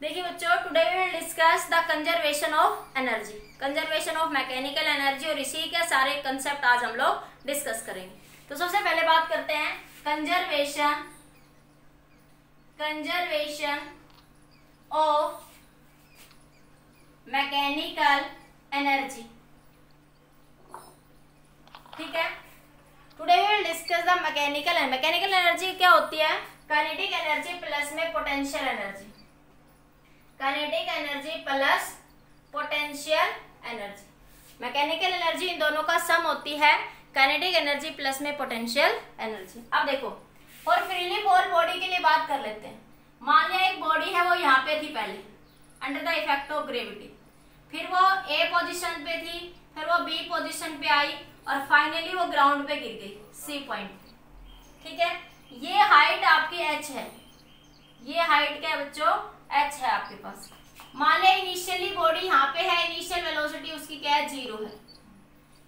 देखिए बच्चों today we will discuss the conservation of energy conservation of mechanical energy और इसी के सारे कंसेप्ट आज हम लोग डिस्कस करेंगे। तो सबसे पहले बात करते हैं conservation conservation of mechanical energy ठीक है? Today we will discuss the mechanical mechanical energy क्या होती है? काइनेटिक एनर्जी प्लस में potential energy kinetic energy plus potential energy mechanical energy इन दोनों का सम होती है काइनेटिक एनर्जी प्लस में पोटेंशियल एनर्जी अब देखो और फ्रीली फोर बॉडी के लिए बात कर लेते हैं। मान लिया एक बॉडी है वो यहाँ पे थी पहले under the effect of gravity फिर वो ए पोजीशन पे थी, फिर वो बी पोजीशन पे आई और फाइनली वो ग्राउंड पे गिर गई सी पॉइंट ठीक है? ये हाइट आपकी एच है। ये हाइट क्या है बच्चों? एच है आपके पास। मान लिया इनिशियली बॉडी यहाँ पे है इनिशियल वेलोसिटी उसकी क्या है? ज़ीरो है।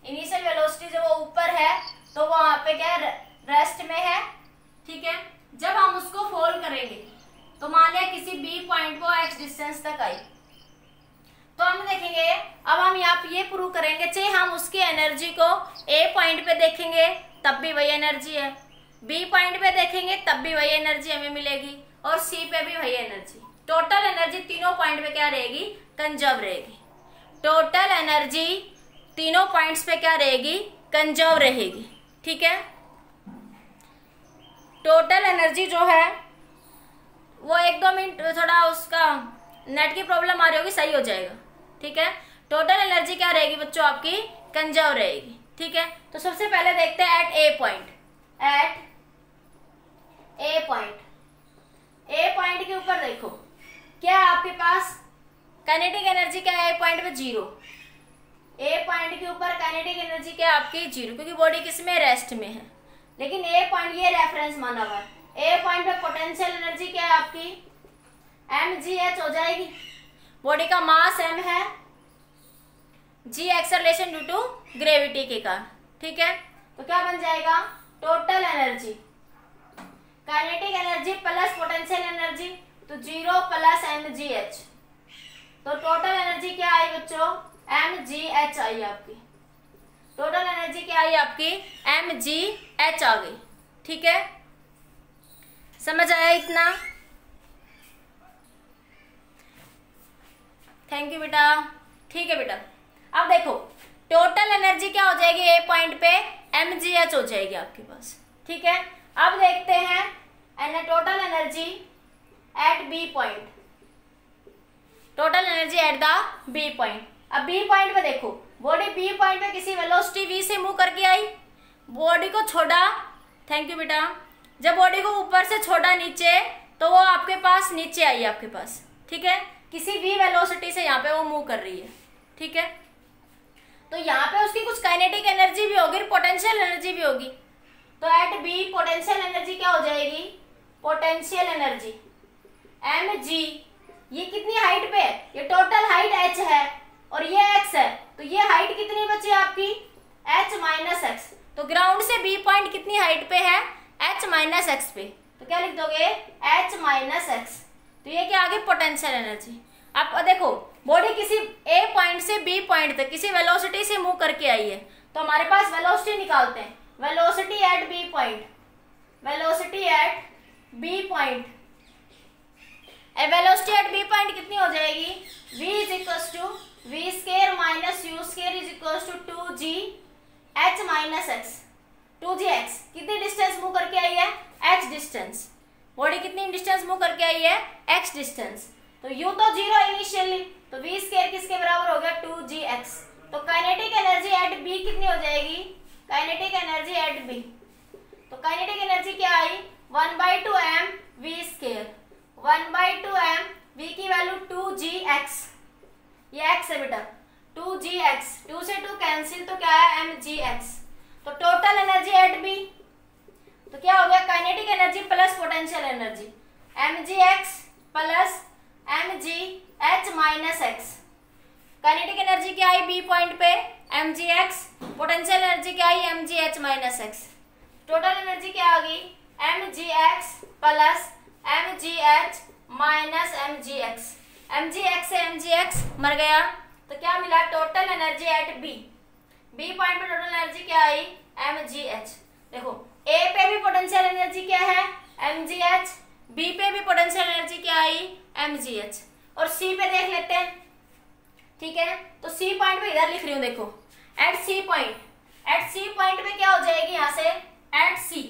इनिशियल वेलोसिटी जब वो ऊपर है तो वो वहाँ पे क्या है? रेस्ट में है, ठीक है? जब हम उसको फोल्ड करेंगे तो मान लिया किसी बी पॉइंट को एक्स डिस्टेंस तक आई। तो हम देखेंगे, अब हम यहाँ पे ये प्रूव करेंगे, चाहे हम उसकी एनर्जी को ए पॉइंट पे देखेंगे, तब भी वही एनर्जी है। बी पॉइंट पे देखेंगे, तब भी वही एनर्जी हमें मिलेगी, और सी पे भी वही एनर्जी टोटल एनर्जी तीनों पॉइंट पे क्या रहेगी? कंजर्व रहेगी। टोटल एनर्जी तीनों पॉइंट्स पे क्या रहेगी? कंजर्व रहेगी। ठीक है? टोटल एनर्जी जो है, वो एक दो मिनट, थोड़ा उसका नेट की प्रॉब्लम आ रही होगी, सही हो जाएगा। ठीक है? टोटल एनर्जी क्या रहेगी बच्चों आपकी? कंजर्व रहेगी। ठीक है? तो सबसे पहले देखते हैं at A point at A point A point के ऊपर देखो। क्या है आपके पास काइनेटिक एनर्जी क्या है? ए पॉइंट पे ज़ीरो ए पॉइंट के ऊपर काइनेटिक एनर्जी क्या आपकी ज़ीरो क्योंकि बॉडी किसमें? रेस्ट में है. लेकिन ए पॉइंट ये रेफरेंस माना हुआ है. ए पॉइंट पे पोटेंशियल एनर्जी क्या है आपकी? एम जी एच हो जाएगी. बॉडी का मास एम है. G acceleration due to gravity के कारण. ठीक है? तो क्या बन जाएगा? Total energy kinetic energy plus potential energy तो zero plus m g h. तो टोटल एनर्जी क्या आई बच्चों? एम जी एच आई आपकी। टोटल एनर्जी क्या आई आपकी? एम जी एच आ गई। ठीक है? समझ आया इतना? थैंक यू बेटा। ठीक है बेटा। अब देखो टोटल एनर्जी क्या हो जाएगी ए पॉइंट पे? एम जी एच हो जाएगी आपके पास। ठीक है? अब देखते हैं, N total energy at B point total energy at the B point अब बी पॉइंट पे देखो बॉडी बी पॉइंट पे किसी वेलोसिटी वी से मूव करके आई। बॉडी को छोड़ा थैंक यू बेटा। जब बॉडी को ऊपर से छोड़ा नीचे तो वो आपके पास नीचे आई आपके पास, ठीक है? किसी भी वेलोसिटी से यहाँ पे वो मूव कर रही है, ठीक है? तो यहाँ पे उसकी कुछ काइनेटिक एनर्जी भी होगी पोटेंशियल एनर्जी भी होगी। तो एट बी पोटेंशियल एनर्जी क्या हो जाएगी? पोटेंशियल एनर्जी एम जी ये कितनी हाइट पे है? ये टोटल हाइट एच है और ये एक्स है। तो ये हाइट कितनी बची आपकी? एच माइनस एक्स तो ग्राउंड से बी पॉइंट कितनी हाइट पे है? एच माइनस एक्स पे। तो क्या लिख दोगे? एच माइनस एक्स तो ये क्या आ गई? पोटेंशियल एनर्जी आप देखो बॉडी किसी ए पॉइंट से बी पॉइंट तक, किसी वेलोसिटी से मूव करके आई है। तो हमारे पास वेलोसिटी निकालते हैं। Velocity at B point velocity at B point velocity at B point कितनी हो जाएगी? V is equal to v square minus u square is equal to two g h minus x two g x कितनी distance move करके आई है? H distance body कितनी distance move करके आई है? X डिस्टेंस तो u तो ज़ीरो इनिशियली तो v स्केयर किसके बराबर हो गया? टू जी एक्स तो काइनेटिक एनर्जी एट b कितनी हो जाएगी? काइनेटिक एनर्जी एट बी तो काइनेटिक एनर्जी क्या आई? One by two m v square one by two m v की वैल्यू टू जी एक्स ये एक्स है बेटा। टू जी एक्स टू से टू कैंसिल तो क्या है? एम जी एक्स तो टोटल एनर्जी एट बी तो क्या हो गया? Kinetic energy plus potential energy m g x plus m g h minus x kinetic energy क्या आई बी पॉइंट पे? M g x potential energy क्या आई? M g h minus x total energy क्या गई? M g x plus m g h minus m g x m g x से m जी x मर गया। तो क्या मिला? Total energy at B B point पे टोटल एनर्जी क्या आई? एम जी एच देखो ए पे भी पोटेंशियल एनर्जी क्या है? एम जी एच बी पे भी पोटेंशियल एनर्जी क्या आई? एम जी एच और सी पे देख लेते हैं। ठीक है? तो सी पॉइंट पे इधर लिख रही हूँ, देखो। At C point at C point पे क्या हो जाएगी यहाँ से? At C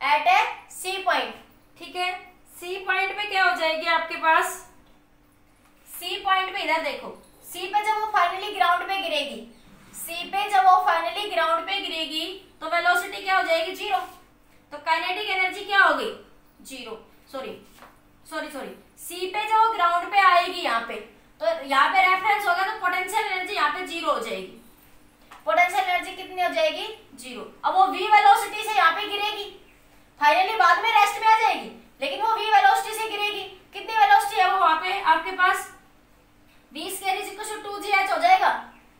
at A C point ठीक है? सी पॉइंट पे क्या हो जाएगी आपके पास? सी पॉइंट पे, इधर देखो। सी पे जब वो फाइनली ग्राउंड पे गिरेगी सी पे जब वो फाइनली ग्राउंड पे गिरेगी तो वेलोसिटी क्या हो जाएगी? ज़ीरो तो काइनेटिक एनर्जी क्या हो गई? Zero sorry sorry sorry C पे जब वो ग्राउंड पे आएगी यहाँ पे तो यहाँ पे रेफरेंस होगा तो पोटेंशियल एनर्जी यहाँ पे ज़ीरो हो जाएगी। पोटेंशियल एनर्जी कितनी हो जाएगी? ज़ीरो अब वो वी वेलोसिटी से यहाँ पे गिरेगी। फाइनली बाद में रेस्ट में आ जाएगी। लेकिन वो वी वेलोसिटी से गिरेगी। कितनी वेलोसिटी है वो वहाँ पे, आपके पास? V square is equal to g h हो जाएगा।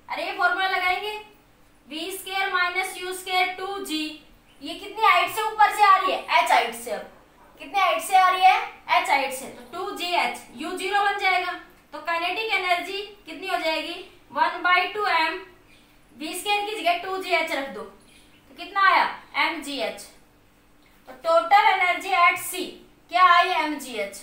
अरे, ये फॉर्मूला लगाएँगे। V square minus u square two g ये कितनी हाइट से ऊपर से आ रही है? एच हाइट से। अब कितनी हाइट से आ रही है? एच हाइट से। तो two g h u zero बन जाएगा। तो काइनेटिक एनर्जी कितनी हो जाएगी? One by two m v square की जगह टू जी एच रख दो। तो कितना आया? M g h total energy at C क्या आई एम जी एच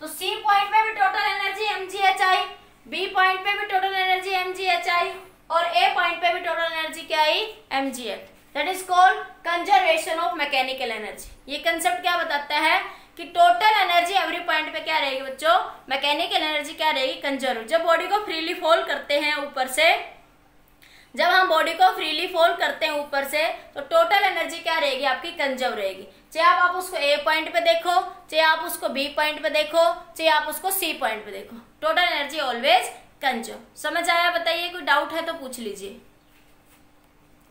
तो सी पॉइंट पे भी total energy m g h आई बी पॉइंट पे भी total energy m g h आई और ए पॉइंट पे भी टोटल एनर्जी क्या आई? M g h that is called conservation of mechanical energy ये कंसेप्ट क्या बताता है? कि टोटल एनर्जी एवरी पॉइंट पे क्या रहेगी बच्चों? मैकेनिकल एनर्जी क्या रहेगी? कंजर्व जब बॉडी को फ्रीली फॉल करते हैं ऊपर से जब हम बॉडी को फ्रीली फोल्ड करते हैं ऊपर से तो टोटल एनर्जी क्या रहेगी? आपकी कंजर्व रहेगी। चाहे आप, आप उसको ए पॉइंट पे देखो चाहे आप उसको बी पॉइंट पे देखो चाहे आप उसको सी पॉइंट पे देखो। टोटल एनर्जी ऑलवेज कंजर्व समझ आया? बताइए कोई डाउट है तो पूछ लीजिए।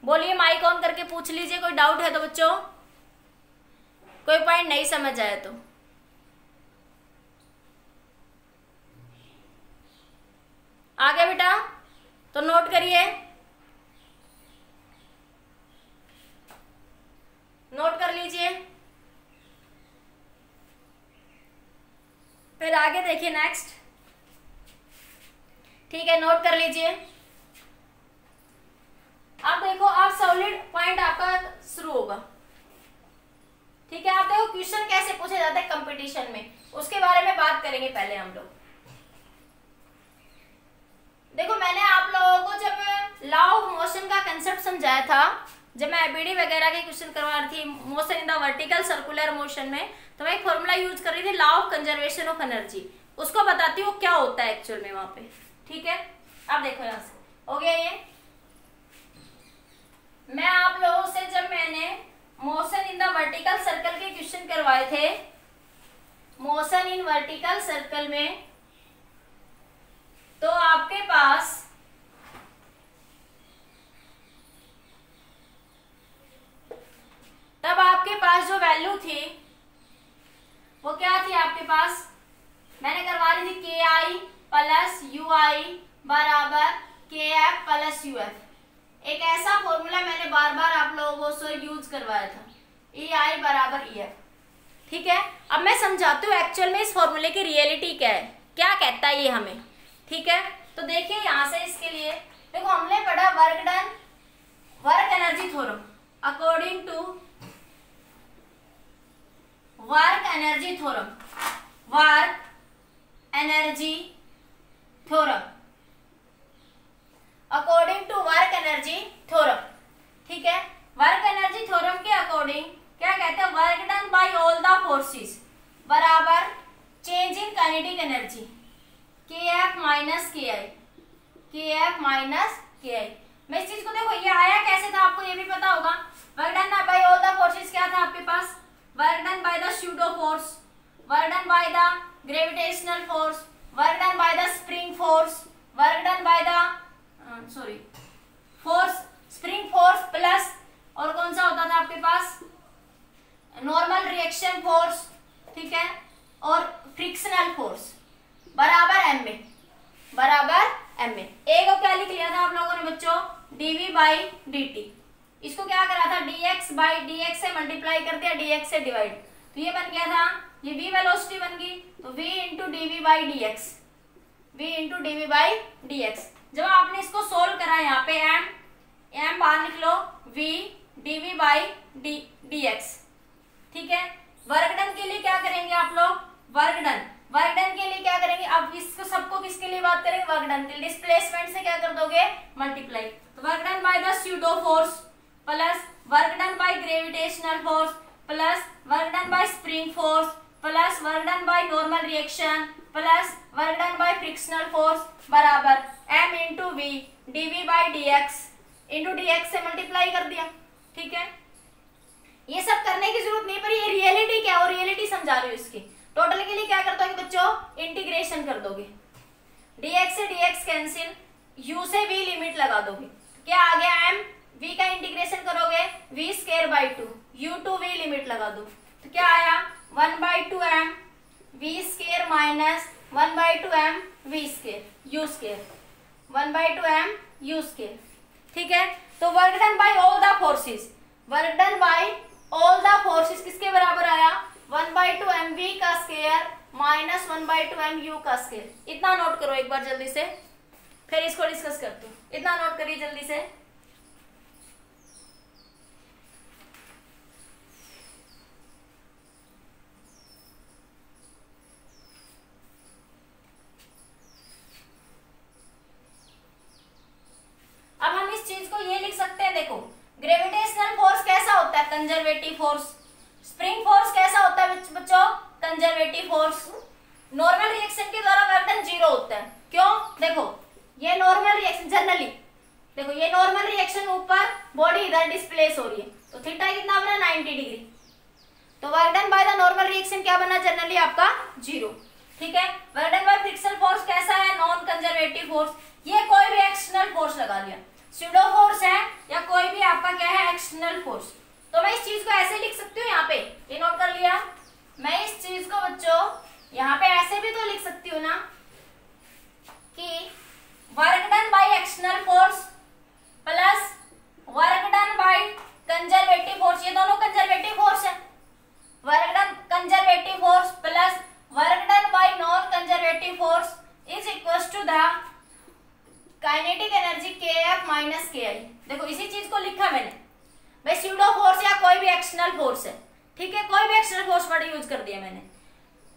बोलिए माइक ऑन करके पूछ लीजिए कोई डाउट है तो बच्चों? कोई पॉइंट नहीं समझ आया तो। आगे बेटा तो नोट करिए। नोट कर लीजिए। फिर आगे देखिए नेक्स्ट ठीक है नोट कर लीजिए। अब देखो आप सॉलिड पॉइंट आपका शुरू होगा। ठीक है आप देखो क्वेश्चन कैसे पूछे जाते हैं कंपटीशन में। उसके बारे में बात करेंगे पहले हम लोग। देखो, मैंने आप लोगों को जब लॉ ऑफ़ मोशन का कंसेप्ट समझाया था जब मैं एबीडी वगैरह के क्वेश्चन करवा रही थी motion in the vertical circular motion में तो मैं एक फॉर्मूला यूज़ कर रही थी law of conservation of energy उसको बताती हूँ क्या होता है एक्चुअल में वहाँ पे। ठीक है? अब देखो यहाँ से। हो गया ये? मैं आप लोगों से जब मैंने motion in the vertical circle के क्वेश्चन करवाए थे मोशन इन वर्टिकल सर्कल में तो आपके पास तब आपके पास जो वैल्यू थी, वो क्या थी आपके पास? मैंने करवा रही थी के आई प्लस यू आई बराबर K F plus U F एक ऐसा फॉर्मूला मैंने बार बार आप लोगों को यूज़ करवाया था. ई आई बराबर ई एफ़ ठीक है? अब मैं समझाती हूँ एक्चुअल में इस फॉर्मूले की रियलिटी क्या है. क्या कहता है ये हमें? ठीक है? तो देखिए यहाँ से इसके लिए. देखो, हमने पढ़ा work done work energy theorem according to work energy theorem work energy theorem according to work energy theorem ठीक है? वर्क एनर्जी थोरम के अकॉर्डिंग क्या कहते हैं? Work done by all the forces बराबर change in kinetic energy K f minus K i K F minus के आई मैं इस चीज़ को देखो, ये आया कैसे था आपको? ये भी पता होगा। Work done by all the forces क्या था आपके पास? Work done by the pseudo force work done by the gravitational force work done by the spring force work done by the uh, sorry force spring force plus और कौन सा होता था आपके पास नॉर्मल रिएक्शन फोर्स ठीक है और frictional force बराबर एम ए बराबर एम ए को क्या लिख लिया था आप लोगों ने बच्चों डीवी बाई डी टी इसको क्या करा था? dx बाई डी से मल्टीप्लाई करते हैं dx से डिवाइड तो ये बन गया था। ये v वेलोसिटी बन गई। तो v into d v by d x v into d by d x जब आपने इसको सोल्व करा यहाँ पे, m m बाहर निकलो, v d v by d d ठीक है? वर्गडन के लिए क्या करेंगे आप लोग? वर्गडन. वर्गडन के लिए क्या करेंगे? अब इसको सबको किसके लिए बात करेंगे? वर्गडन के लिए. डिस्प्लेसमेंट से क्या कर दोगे? मल्टीप्लाई तो work done by the pseudo force plus work done by gravitational force, plus work done by spring force, plus work done by normal reaction, plus work done by frictional force बराबर m v by d x into d x से multiply कर दिया, ठीक है? ये सब करने की ज़रूरत नहीं, पर ये रियलिटी क्या है? रियलिटी समझा रही हूँ इसकी। टोटल के लिए क्या कर दोगे बच्चों इंटीग्रेशन कर दोगे। dx से dx कैंसिल u से v लिमिट लगा दोगे। क्या आ गया m? V का इंटीग्रेशन करोगे, v square by two u two v limit लगा दो। तो क्या आया? One by two m v square minus one by two m v square u square one by two m u square ठीक है? तो work done by all the forces work done by all the forces किसके बराबर आया? One by two m v का square minus one by two m u का square इतना note करो एक बार जल्दी से। फिर इसको डिस्कस करते हो। इतना नोट करिए जल्दी से अब हम इस चीज़ को ये लिख सकते हैं देखो ग्रेविटेशनल फोर्स कैसा होता है कंजर्वेटिव फोर्स स्प्रिंग फोर्स कैसा होता है बच्चों? कंजर्वेटिव फोर्स नॉर्मल रिएक्शन के द्वारा वर्तन ज़ीरो होता है। क्यों? देखो, ये नॉर्मल रिएक्शन जनरली देखो, ये नॉर्मल रिएक्शन ऊपर बॉडी इधर डिस्प्लेस हो रही है। तो थीटा कितना बना? 90 डिग्री तो work by the normal reaction क्या बना? जनरली आपका ज़ीरो ठीक है? वर्क बाय फ्रिक्शनल फोर्स कैसा है? नॉन कंजर्वेटिव फोर्स ये कोई भी एक्सटर्नल फोर्स लगा लिया। स्यूडो फोर्स है या कोई भी आपका क्या है? एक्सटर्नल फोर्स तो मैं इस चीज़ को ऐसे लिख सकती हूँ यहाँ पे। ये नोट कर लिया। मैं इस चीज़ को बच्चों यहाँ पे ऐसे भी तो लिख सकती हूँ ना कि work done by external force plus work done by conservative force ये दोनों कंजर्वेटिव फोर्स है। Work done conservative force plus work done by non conservative force is equal to the kinetic energy K f minus K i देखो, इसी चीज़ को लिखा मैंने। भाई pseudo force या कोई भी एक्सटर्नल फोर्स है। ठीक है? कोई भी एक्सटर्नल फोर्स वर्ड यूज़ कर दिया मैंने।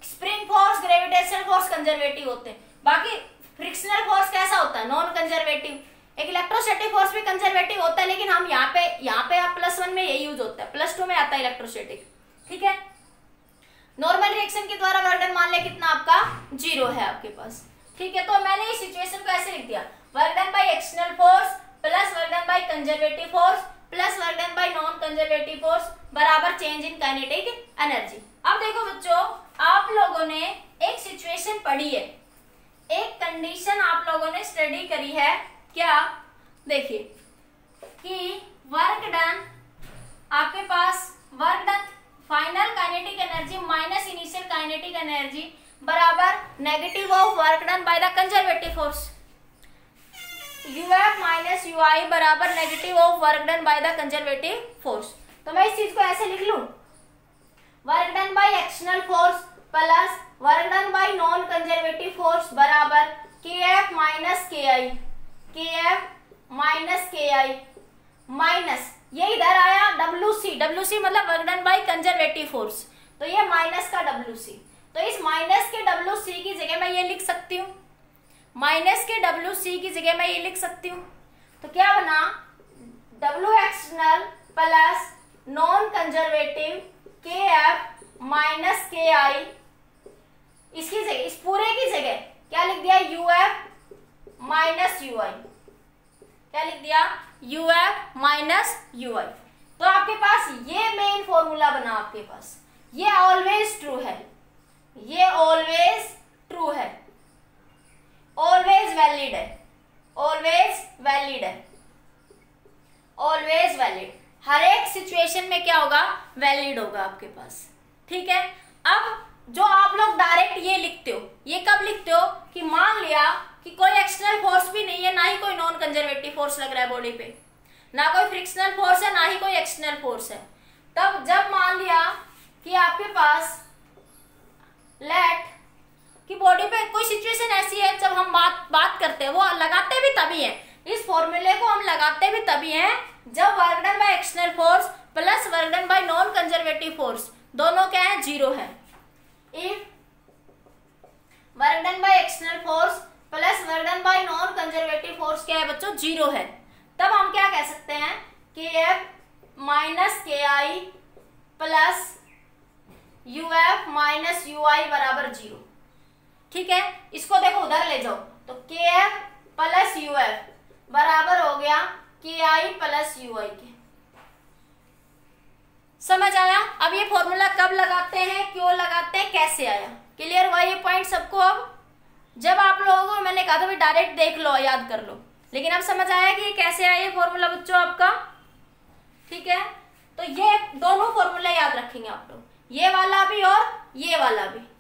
Spring force gravitational force conservative होते हैं। बाकी फ्रिक्शनल फोर्स कैसा होता है? नॉन कंजर्वेटिव एक इलेक्ट्रोस्टैटिक फोर्स भी कंजर्वेटिव होता है, लेकिन हम यहाँ पे यहाँ पे आप प्लस वन में ये यूज़ होता है। प्लस टू में आता है इलेक्ट्रोस्टैटिक ठीक है? नॉर्मल रिएक्शन के द्वारा वर्डन मान ले कितना आपका? ज़ीरो है आपके पास। ठीक है? तो मैंने इस सिचुएशन को ऐसे लिख दिया। Work by external force plus work by conservative force plus work done by non conservative force, बराबर चेंज इन काइनेटिक एनर्जी। अब देखो बच्चों, आप लोगों ने एक सिचुएशन पढ़ी है। एक कंडीशन आप लोगों ने स्टडी करी है, क्या? देखिए, कि वर्क डन आपके पास work done final kinetic energy minus initial kinetic energy बराबर negative of work done by the conservative force U f minus U i बराबर negative of work done by the conservative force. तो मैं इस चीज़ को ऐसे लिख लू। Work done by external force plus work done by non conservative force बराबर के एफ़ माइनस के आई के एफ़ माइनस के आई माइनस, ये इधर आया डब्ल्यू सी डब्ल्यू सी मतलब work done by conservative force. तो ये माइनस का डब्ल्यू सी तो इस माइनस के डब्ल्यू सी की जगह मैं ये लिख सकती हूँ। माइनस के डब्ल्यू सी की जगह मैं ये लिख सकती हूँ। तो क्या बना? W external plus non conservative K f minus K i इसकी जगह, इस पूरे की जगह क्या लिख दिया? U f minus U i क्या लिख दिया? U f minus U i तो आपके पास ये मेन फॉर्मूला बना आपके पास। ये ऑलवेज ट्रू है। ये ऑलवेज ट्रू है। ऑलवेज वैलिड है ऑलवेज वैलिड है ऑलवेज वैलिड हर एक सिचुएशन में क्या होगा? वैलिड होगा आपके पास। ठीक है? अब जो आप लोग डायरेक्ट ये लिखते हो, ये कब लिखते हो? कि मान लिया कि कोई एक्सटर्नल फोर्स भी नहीं है, ना ही कोई नॉन कंजर्वेटिव फोर्स लग रहा है बॉडी पे। ना कोई फ्रिक्शनल फोर्स है, ना ही कोई एक्सटर्नल फोर्स है। तब जब मान लिया कि आपके पास बात बात करते हैं, वो लगाते भी तभी है। इस फॉर्मूले को हम लगाते भी तभी हैं, जब work done by external force plus work done by non conservative force दोनों क्या है? ज़ीरो है। If work done by external force plus work done by non conservative force क्या है बच्चों? ज़ीरो है। तब हम क्या कह सकते हैं? K f minus K i plus U f minus U i बराबर ज़ीरो ठीक है? इसको देखो, उधर ले जाओ। तो के एफ़ प्लस यू एफ़ बराबर हो गया के आई प्लस यू आई के। समझ आया? अब ये फॉर्मूला कब लगाते हैं, क्यों लगाते हैं, कैसे आया? क्लियर हुआ ये पॉइंट सबको अब? जब आप लोगों को, मैंने कहा था डायरेक्ट देख लो, याद कर लो। लेकिन अब समझ आया कि कैसे आया ये फॉर्मूला बच्चों आपका? ठीक है? तो ये दोनों फॉर्मूला याद रखेंगे आप लोग। ये वाला भी और ये वाला भी।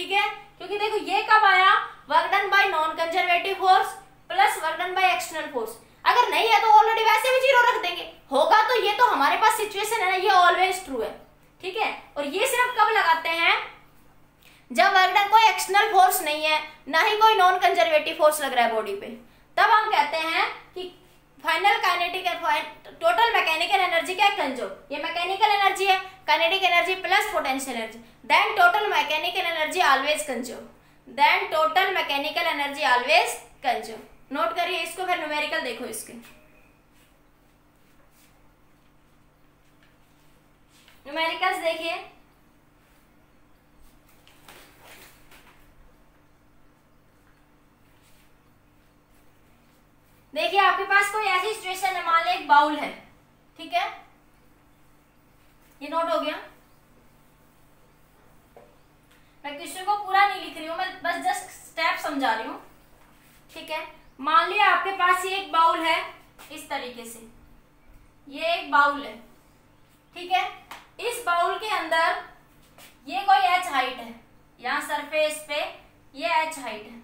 ठीक है? क्योंकि देखो, ये कब आया? Work by non conservative force plus work by external force अगर नहीं है तो ऑलरेडी वैसे भी ज़ीरो रख देंगे। होगा तो ये तो हमारे पास सिचुएशन है ना, ये ऑलवेज ट्रू है। ठीक है? और ये सिर्फ़ कब लगाते हैं? जब वर्क कोई एक्सटर्नल फोर्स नहीं है, ना ही कोई नॉन कंजर्वेटिव फोर्स लग रहा है बॉडी पे। तब हम कहते हैं कि final kinetic total mechanical energy क्या कंजो ये मैकेनिकल एनर्जी है kinetic energy plus potential energy then total mechanical energy always conserve then total mechanical energy always conserve note करिए इसको, फिर न्यूमेरिकल देखो इसके। न्यूमेरिकल्स देखिए। देखिए, आपके पास कोई ऐसी सिचुएशन है, मान लो एक बाउल है, ठीक है? ये नोट हो गया। मैं क्वेश्चन को पूरा नहीं लिख रही हूँ, मैं बस जस्ट स्टेप समझा रही हूँ, ठीक है? मान लिया आपके पास ये एक बाउल है, इस तरीके से। ये एक बाउल है, ठीक है? इस बाउल के अंदर ये कोई एच हाइट है, यहाँ सरफेस पे ये एच हाइट है,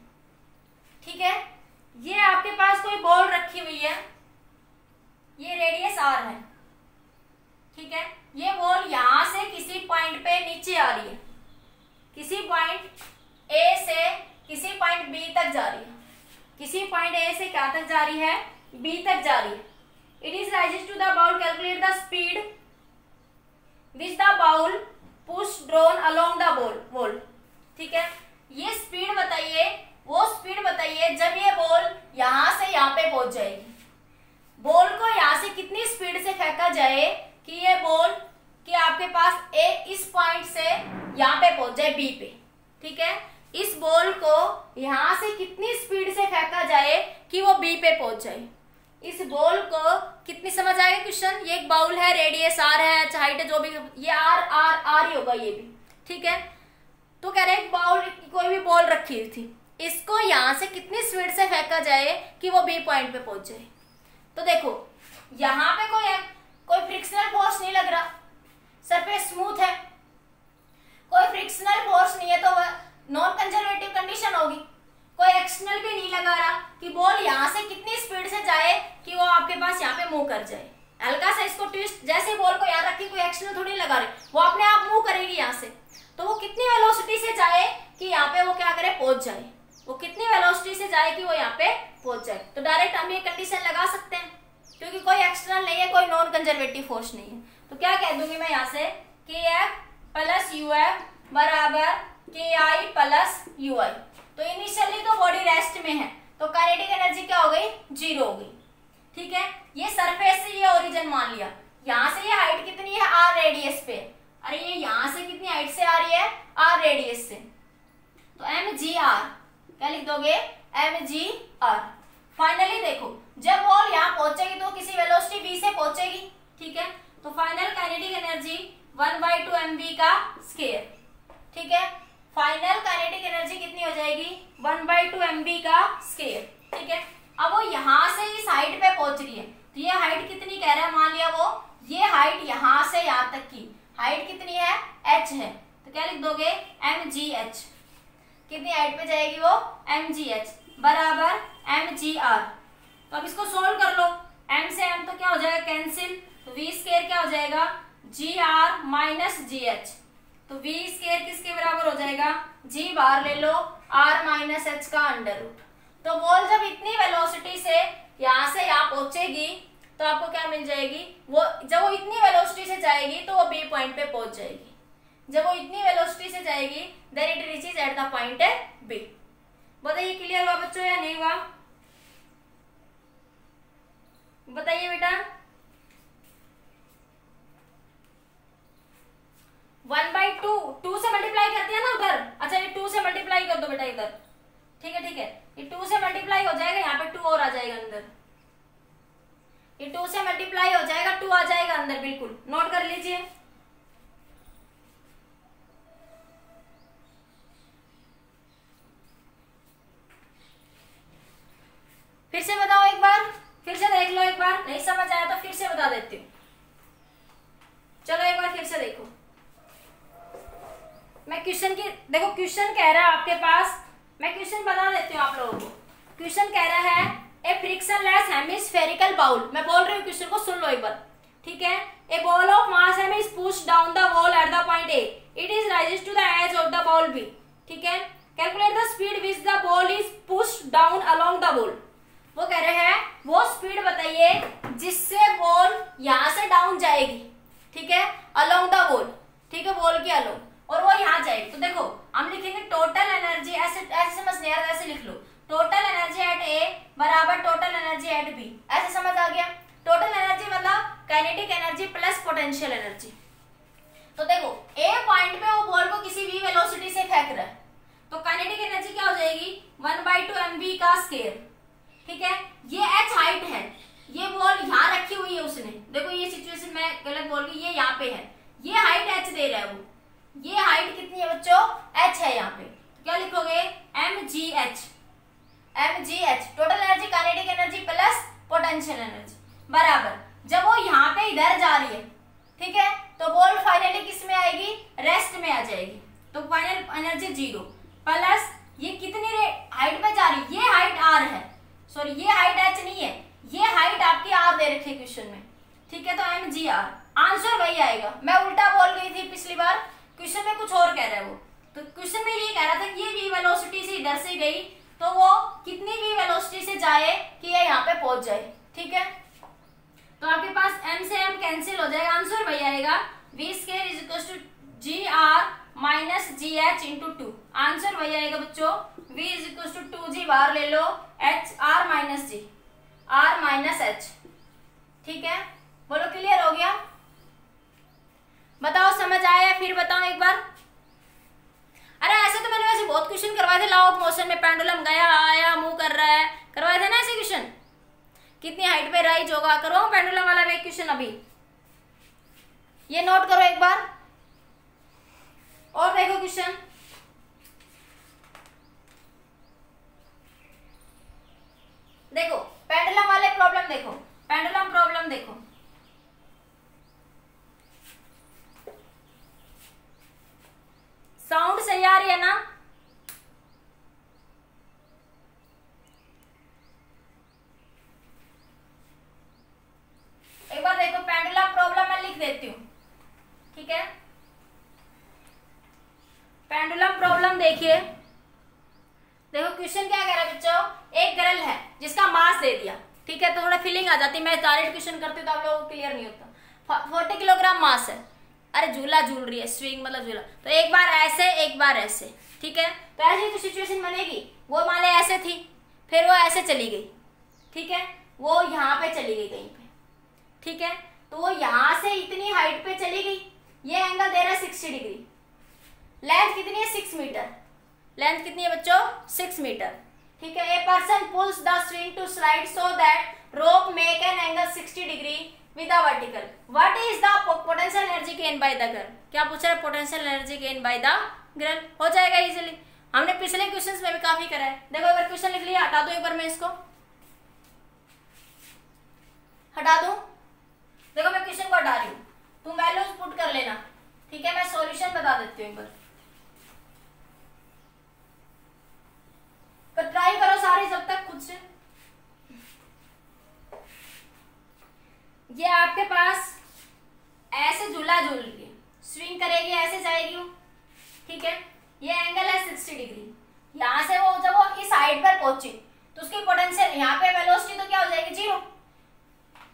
ठीक है? ये आपके पास कोई बॉल रखी हुई है? ये रेडियस आर है। ठीक है? ये बॉल यहाँ से किसी पॉइंट पे नीचे आ रही है। किसी पॉइंट ए से किसी पॉइंट बी तक जा रही है। किसी पॉइंट ए से क्या तक जा रही है? बी तक जा रही है। It is rises to the bowl calculate the speed which the bowl push drone along the ball ball ठीक है? ये स्पीड बताइए वो स्पीड बताइए, जब ये बॉल यहाँ से यहाँ पे पहुँच जाएगी। बॉल को यहाँ से कितनी स्पीड से फेंका जाए कि ये बॉल कि आपके पास ए इस पॉइंट से यहाँ पे पहुँच जाए बी पे, ठीक है? इस बॉल को यहाँ से कितनी स्पीड से फेंका जाए कि वो बी पे पहुँच जाए? इस बॉल को कितनी समझ आएगा क्वेश्चन ये एक बाउल है रेडियस आर है हाइट है, जो भी, ये आर आर आर ही होगा ये भी, ठीक है? तो कह रहे हैं बाउल कोई भी बॉल रखी थी। इसको यहाँ से कितनी स्पीड से फेंका जाए कि वो बी पॉइंट पे पहुँच जाए? तो देखो यहाँ पे कोई है, कोई फ्रिक्शनल फोर्स नहीं लग रहा। सरफेस स्मूथ है। कोई फ्रिक्शनल फोर्स नहीं है तो वह नॉन कंजर्वेटिव कंडीशन होगी। कोई एक्सटर्नल भी नहीं लगा रहा कि बॉल यहाँ से कितनी स्पीड से जाए कि वो आपके पास यहाँ पे मूव कर जाए। हल्का सा इसको ट्विस्ट जैसे बॉल को यहाँ रखी कोई एक्सटर्नल थोड़ी लगा रहे। वो अपने आप मूव करेगी यहाँ से। तो वो कितनी वेलोसिटी से जाए कि यहाँ पे वो क्या करे पहुँच जाए। वो कितनी वेलोसिटी से जाए कि वो यहाँ पे पहुँच जाए तो डायरेक्ट हम ये कंडीशन लगा सकते हैं, क्योंकि कोई एक्सटर्नल नहीं है, कोई नॉन कंजर्वेटिव फोर्स नहीं है। तो क्या कह दूँगी मैं यहाँ से? के एफ़ प्लस यू एफ़ बराबर के आई प्लस यू आई तो इनिशियली तो बॉडी रेस्ट में है तो काइनेटिक एनर्जी क्या हो गई? ज़ीरो हो गई। ठीक है? ये सरफेस से ये ओरिजिन मान लिया। यहाँ से ये हाइट कितनी है? आर रेडियस पे। अरे ये यहाँ से कितनी हाइट से आ रही है? आर रेडियस से। तो एम जी आर दोगे एम जी आर फाइनली देखो, जब बॉल यहाँ पहुंचेगी तो किसी वेलोसिटी वी से पहुंचेगी, ठीक है? तो final kinetic energy one by two M V का स्केयर ठीक है? फाइनल काइनेटिक एनर्जी कितनी हो जाएगी? वन बाई टू एम का स्केयर ठीक है? अब वो यहाँ से इस हाइट पे पहुँच रही है। तो ये हाइट कितनी कह रहा है? मान लिया वो। ये हाइट यहाँ से यहाँ तक की। हाइट कितनी है? एच है। तो क्या लिख दोगे? एम जी एच कितनी हाइट पे जाएगी वो? एम जी एच बराबर एम जी आर तो अब इसको सोल्व कर लो। एम से एम तो क्या हो जाएगा? कैंसिल तो वी स्केयर क्या हो जाएगा? G R minus G H तो वी स्केयर किसके बराबर हो जाएगा? जी बार ले लो। आर माइनस एच का अंडर रूट तो बॉल जब इतनी वेलोसिटी से यहाँ से यहाँ पहुंचेगी तो आपको क्या मिल जाएगी? वो जब वो इतनी वेलोसिटी से जाएगी तो वो बी पॉइंट पे पहुँच जाएगी। जब वो इतनी वेलोसिटी से जाएगी then it reaches at the point B बताइए क्लियर हुआ बच्चों या नहीं हुआ? बताइए बेटा। वन बाई टू टू से मल्टीप्लाई कर दिया ना उधर। अच्छा ये टू से मल्टीप्लाई कर दो बेटा इधर। ठीक है ठीक है। ये टू से मल्टीप्लाई हो जाएगा, यहाँ पे टू और आ जाएगा अंदर। ये टू से मल्टीप्लाई हो जाएगा टू आ जाएगा अंदर, बिल्कुल। नोट कर लीजिए। फिर से बताओ एक बार, फिर से देख लो एक बार। नहीं समझ आया तो फिर से बता देती हूँ। चलो एक बार फिर से देखो। मैं क्वेश्चन की, देखो, क्वेश्चन कह रहा है आपके पास। मैं क्वेश्चन बता देती हूँ आप लोगों को। क्वेश्चन कह रहा है, ए फ्रिक्शनलेस हेमिस्फेरिकल बाउल मैं बोल रही हूँ क्वेश्चन को सुन लो एक बार। ठीक है? A ball of mass is push down the wall at the point A it is raises to the edge of the ball B ठीक है? Calculate the speed which the ball is push down along the ball वो कह रहे हैं, वो speed बताइए जिससे ball यहाँ से डाउन जाएगी। ठीक है? अलोंग द बॉल ठीक है? बॉल के अलोंग और वो यहाँ जाएगी। तो देखो, हम लिखेंगे टोटल एनर्जी ऐसे ऐसे समझ नहीं ऐसे लिख लो। टोटल एनर्जी एट ए बराबर टोटल एनर्जी एट बी ऐसे समझ आ गया? टोटल एनर्जी मतलब kinetic energy plus potential energy तो देखो ए पॉइंट पे वो बॉल को किसी भी वेलोसिटी से फेंक रहा है। तो काइनेटिक एनर्जी क्या हो जाएगी? One by two M B का स्केयर ठीक है? ये एच हाइट है। ये बॉल यहाँ रखी हुई है उसने। देखो ये सिचुएशन मैं गलत बोल गई ये यहाँ पे है। ये हाइट एच दे रहा है वो। ये हाइट कितनी है बच्चों? एच है यहाँ पे। तो क्या लिखोगे? M G H M G H total energy kinetic energy plus potential energy बराबर। जब वो यहाँ पे इधर जा रही है, ठीक है? तो बॉल फाइनली किसमें आएगी? रेस्ट में आ जाएगी। तो फाइनल एनर्जी ज़ीरो प्लस ये कितनी हाइट पे जा रही है? ये हाइट आर है। सॉरी ये हाइट एच नहीं है। ये हाइट आपकी आर दे रखी है क्वेश्चन में। ठीक है तो एम जी आर आंसर वही आएगा। मैं उल्टा बोल गई थी पिछली बार। क्वेश्चन में कुछ और कह रहा है वो। तो क्वेश्चन में ये कह रहा था कि ये भी वेलोसिटी से इधर से गई। तो वो कितनी भी वेलोसिटी से जाए कि ये यहाँ पे पहुँच जाए। ठीक है? तो आपके पास एम से m कैंसिल हो जाएगा। आंसर वही आएगा। V square is equal to G R minus G H into two answer वही आएगा बच्चों। V is equal to two G बाहर ले लो। H, r minus G r minus H ठीक है? बोलो क्लियर हो गया? बताओ, समझ आया फिर बताओ एक बार। अरे, ऐसे तो मैंने वैसे बहुत क्वेश्चन करवाए थे। लाओ मोशन में पेंडुलम गया, आया, मुँह कर रहा है। करवाए थे ना ऐसे क्वेश्चन कितनी हाइट पे राइज होगा? करो पेंडुलम वाला भी क्वेश्चन अभी। ये नोट करो एक बार। और देखो क्वेश्चन देखो पेंडुलम वाले प्रॉब्लम देखो पेंडुलम प्रॉब्लम देखो। साउंड सही आ रही है ना? एक बार देखो पेंडुलम प्रॉब्लम मैं लिख देती हूँ। ठीक है? पेंडुलम प्रॉब्लम देखिए। देखो क्वेश्चन क्या कह रहा है बच्चों? एक गर्ल है, जिसका मास दे दिया। ठीक है तो थोड़ा फीलिंग आ जाती मैं डायरेक्ट क्वेश्चन करती हूँ तो आप लोगों को क्लियर नहीं होता। फोर्टी किलोग्राम मास है। अरे, झूला झूल रही है स्विंग मतलब झूला। तो एक बार ऐसे, एक बार ऐसे। ठीक है? तो ऐसी तो सिचुएशन बनेगी। वो मान ऐसे थी, फिर वो ऐसे चली गई। ठीक है? वो यहाँ पे चली गई कहीं पे। ठीक है? तो वो यहाँ से इतनी हाइट पे चली गई। ये एंगल दे रहा है सिक्सटी डिग्री लेंथ कितनी है? सिक्स मीटर लेंथ कितनी है बच्चों? सिक्स मीटर ठीक है a person pulls the swing to slide so that rope make an angle 60 degree with the vertical what is the potential energy gain by the girl क्या पूछा है? Potential energy gain by the girl हो जाएगा easily हमने पिछले questions में भी काफ़ी करा है। देखो अगर क्वेश्चन लिख लिया, हटा दो एक बार मैं इसको। हटा दूँ? देखो, मैं क्वेश्चन को हटा रही हूँ। तुम वैल्यूज़ पुट कर लेना। ठीक है, मैं सॉल्यूशन बता देती हूँ एक बार। तो ट्राई करो सारे जब तक खुद से। ये आपके पास ऐसे झूला झूल स्विंग करेगी, ऐसे जाएगी ठीक है? ये एंगल है सिक्सटी डिग्री यहाँ से वो जब वो इस हाइट पर पहुँची तो उसकी पोटेंशियल यहाँ पे वेलोसिटी तो क्या हो जाएगी? ज़ीरो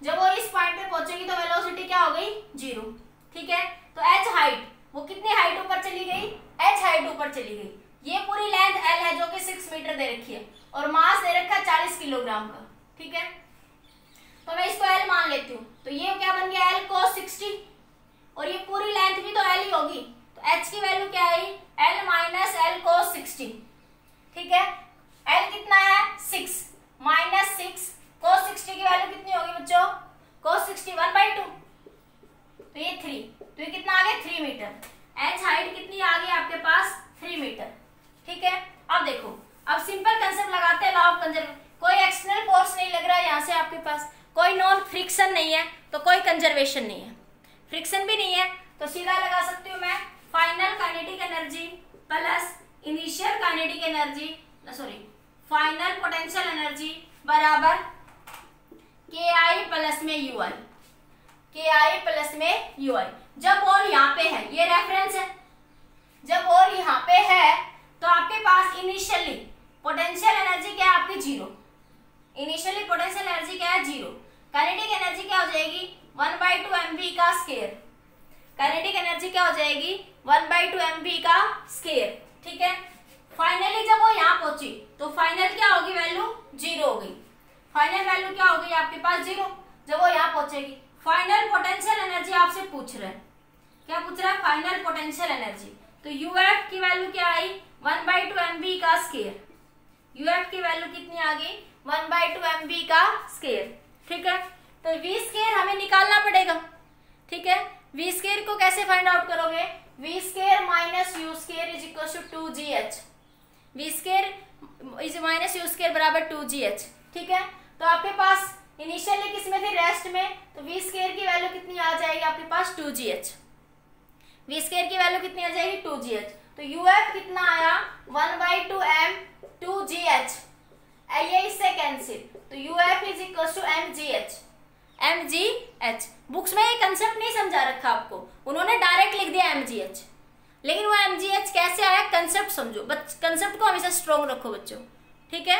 जब वो इस पॉइंट पे पहुंचेगी तो वेलोसिटी क्या हो गई? ज़ीरो ठीक है? तो एच हाइट वो कितनी हाइट ऊपर चली गई? एच हाइट ऊपर चली गई। ये पूरी लेंथ एल है जो कि सिक्स मीटर दे रखी है और मास दे रखा है चालीस किलोग्राम का, ठीक है? तो मैं इसको एल मान लेती हूँ। तो ये क्या बन गया एल को सिक्सटी और ये पूरी लेंथ भी तो एल ही होगी। तो एच की वैल्यू क्या आई L minus L cos sixty ठीक है? एल कितना है? Six minus six cos sixty की वैल्यू कितनी होगी बच्चों? को सिक्सटी वन बाई टू तो ये थ्री तो ये कितना आ गया? थ्री मीटर एच हाइट कितनी आ गई आपके पास? थ्री मीटर ठीक है? अब देखो। अब सिंपल कंसेप्ट लगाते हैं लॉ ऑफ़ कंजर्वेशन कोई एक्सटर्नल फोर्स नहीं लग रहा है यहाँ से आपके पास। कोई नॉन फ्रिक्शन नहीं है तो कोई कंजर्वेशन नहीं है। फ्रिक्शन भी नहीं है तो सीधा लगा सकती हूँ मैं final kinetic energy plus initial kinetic energy sorry final potential energy बराबर के आई प्लस में यू आई के आई प्लस में यू आई जब और यहाँ पे है, ये रेफरेंस है। जब और यहाँ पे है तो आपके पास इनिशियली पोटेंशियल एनर्जी क्या है आपकी ज़ीरो इनिशियली पोटेंशियल एनर्जी क्या है? ज़ीरो काइनेटिक एनर्जी क्या हो जाएगी? वन बाई टू एम का स्केयर काइनेटिक एनर्जी क्या हो जाएगी? वन बाई टू एम का स्केयर ठीक है? फाइनली जब वो यहाँ पहुँची तो फाइनल क्या होगी वैल्यू ज़ीरो हो गई फाइनल वैल्यू क्या होगी आपके पास? ज़ीरो जब वो यहाँ पहुंचेगी फाइनल पोटेंशियल एनर्जी आपसे पूछ रहे हैं। क्या पूछ रहा है? फाइनल पोटेंशियल एनर्जी तो यू एफ़ की वैल्यू क्या आई? One by two M B का स्केयर। यू एफ़ की वैल्यू कितनी आ गई? One by two M B का स्केयर। ठीक है? तो वी स्केयर हमें निकालना पड़ेगा। ठीक है? वी स्केयर को कैसे फाइंड आउट करोगे? V square minus U square is equal to two G H V square is minus U square बराबर टू जी एच ठीक है? तो आपके पास इनिशियली किसमें थी? रेस्ट में। तो वी स्केयर की वैल्यू कितनी आ जाएगी? आपके पास two G H V square की वैल्यू कितनी आ जाएगी? टू जी एच तो यू कितना आया? One by two M two G H ये इससे कैंसिल तो U F is equal to M G H M G H books में ये कंसेप्ट नहीं समझा रखा आपको। उन्होंने डायरेक्ट लिख दिया एम जी एच लेकिन वो एम जी एच कैसे आया? कंसेप्ट समझो। कंसेप्ट को हमेशा स्ट्रॉन्ग रखो बच्चों। ठीक है?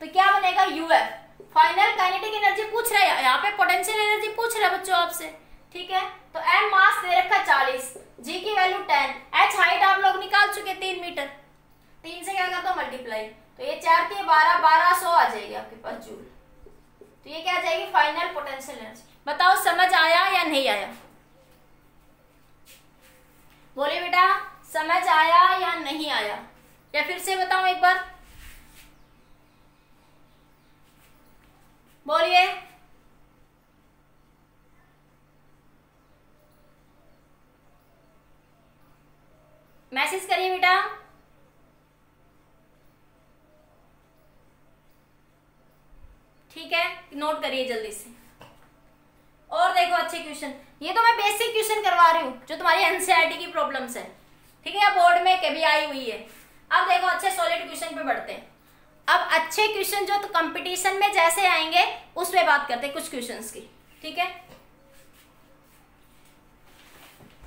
तो क्या बनेगा U F final kinetic energy पूछ रहा है। यहाँ पे पोटेंशियल एनर्जी पूछ रहा है बच्चों आपसे। ठीक है? तो एम मास दे रखा चालीस जी की वैल्यू टेन एच हाइट आप लोग निकाल चुके तीन मीटर। तीन से क्या करता मल्टीप्लाई तो ये चार थी बारह बारह सौ आ जाएगी आपके पास जूल तो ये क्या जाएगी? फाइनल पोटेंशियल एनर्जी बताओ, समझ आया या नहीं आया? बोले बेटा, समझ आया या नहीं आया? या फिर से बताऊँ एक बार? बोलिए। मैसेज करिए बेटा। ठीक है नोट करिए जल्दी से। और देखो अच्छे क्वेश्चन ये तो मैं बेसिक क्वेश्चन करवा रही हूँ, जो तुम्हारी एनसीईआरटी की प्रॉब्लम्स है। ठीक है बोर्ड में कभी आई हुई है। अब देखो अच्छे सॉलिड क्वेश्चन पे बढ़ते हैं। अब अच्छे क्वेश्चन जो तो कंपटीशन में जैसे आएँगे, उस पर बात करते हैं कुछ क्वेश्चंस की। ठीक है?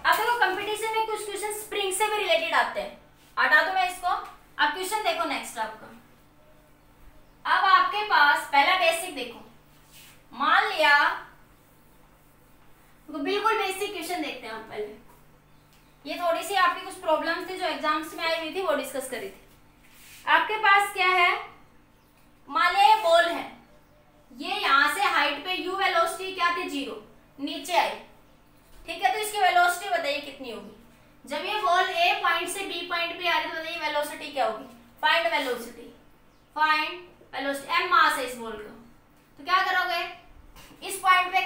अब देखो कंपटीशन में कुछ क्वेश्चन स्प्रिंग से भी रिलेटेड आते हैं। हटा दो मैं इसको। अब क्वेश्चन देखो नेक्स्ट आपका। अब आपके पास पहला बेसिक देखो। मान लिया बिल्कुल बेसिक क्वेश्चन देखते हैं हम पहले। ये थोड़ी सी आपकी कुछ प्रॉब्लम्स थी जो एग्ज़ाम्स में आई हुई थी, वो डिस्कस करी थी। आपके पास क्या है? मान लिया बॉल है। ये यहाँ से हाइट पे यू वेलोसिटी क्या थी? ज़ीरो नीचे आई। ठीक है तो इसकी वेलोसिटी बताइए कितनी होगी। जब ये बॉल ए पॉइंट से बी पॉइंट पे आ रही है तो बताइए वेलोसिटी क्या होगी। Find velocity find velocity M mass है इस बॉल का। तो क्या करोगे? इस पॉइंट पे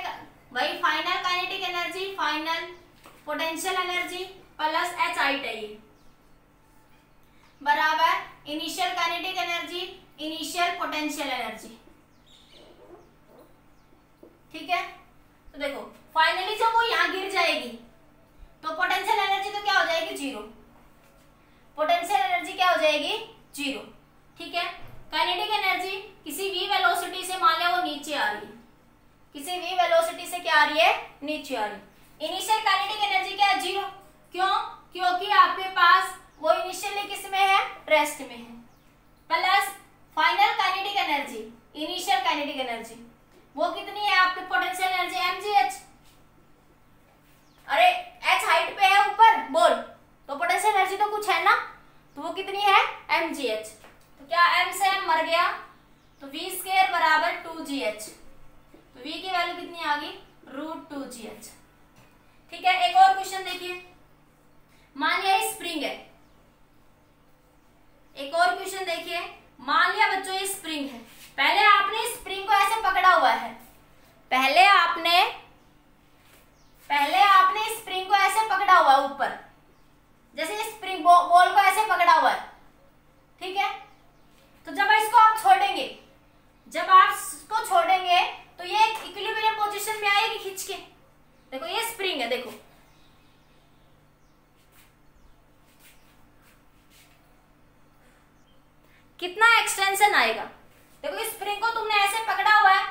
वही final kinetic energy final potential energy plus H I T बराबर initial kinetic energy initial potential energy ठीक है? तो देखो फाइनली जब वो यहाँ गिर जाएगी तो पोटेंशियल एनर्जी तो क्या हो जाएगी? ज़ीरो पोटेंशियल एनर्जी क्या हो जाएगी? ज़ीरो ठीक है? काइनेटिक एनर्जी किसी वी वेलोसिटी से मान लिया वो नीचे आ रही है। किसी वी वेलोसिटी से क्या आ रही है? नीचे आ रही इनिशियल काइनेटिक एनर्जी क्या है? ज़ीरो क्यों? क्योंकि आपके पास वो इनिशियली किसमें है? रेस्ट में है। Plus final kinetic energy initial kinetic energy वो कितनी है आपकी? Potential energy M G H अरे एच हाइट पे है ऊपर, बोल। तो पोटेंशियल एनर्जी तो कुछ है ना? तो वो कितनी है? एम जी एच तो क्या एम से एम मर गया? तो वी स्केयर बराबर टू जी एच तो वी की वैल्यू कितनी आ गई? रूट टू जी एच ठीक है, एक और क्वेश्चन देखिए। मान लिया स्प्रिंग है। एक और क्वेश्चन देखिए। मान लिया बच्चों, ये स्प्रिंग है। पहले आपने स्प्रिंग को ऐसे पकड़ा हुआ है। पहले आपने पहले आपने स्प्रिंग को ऐसे पकड़ा हुआ है ऊपर। जैसे स्प्रिंग बॉल को ऐसे पकड़ा हुआ है। ठीक है? तो जब इसको आप छोड़ेंगे, जब आप इसको छोड़ेंगे तो ये इक्विलिब्रियम पोजीशन में आएगी खींच के देखो, ये स्प्रिंग है, देखो। कितना एक्सटेंशन आएगा? देखो, इस स्प्रिंग को तुमने ऐसे पकड़ा हुआ है।